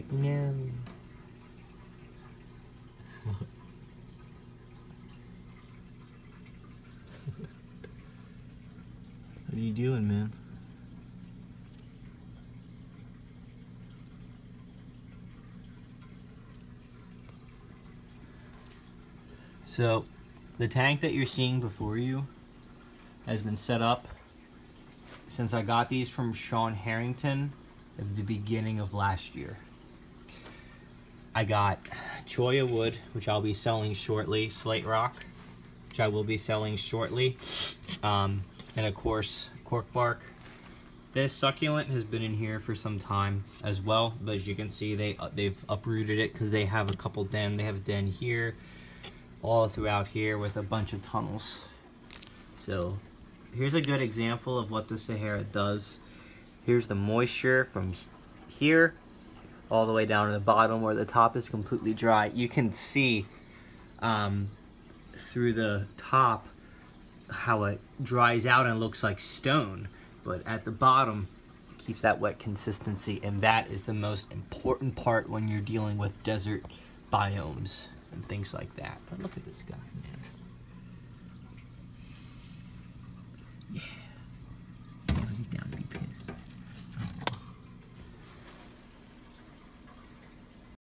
like, no. what are you doing, man? So, the tank that you're seeing before you has been set up since I got these from Sean Harrington at the beginning of last year. I got cholla wood, which I'll be selling shortly, slate rock, which I will be selling shortly, um, and of course cork bark. This succulent has been in here for some time as well, but as you can see, they uh, they've uprooted it because they have a couple den. They have a den here, all throughout here with a bunch of tunnels. So here's a good example of what the Sahara does. Here's the moisture from here all the way down to the bottom where the top is completely dry. You can see um, through the top how it dries out and looks like stone, but at the bottom keeps that wet consistency and that is the most important part when you're dealing with desert biomes and things like that. But look at this guy, man.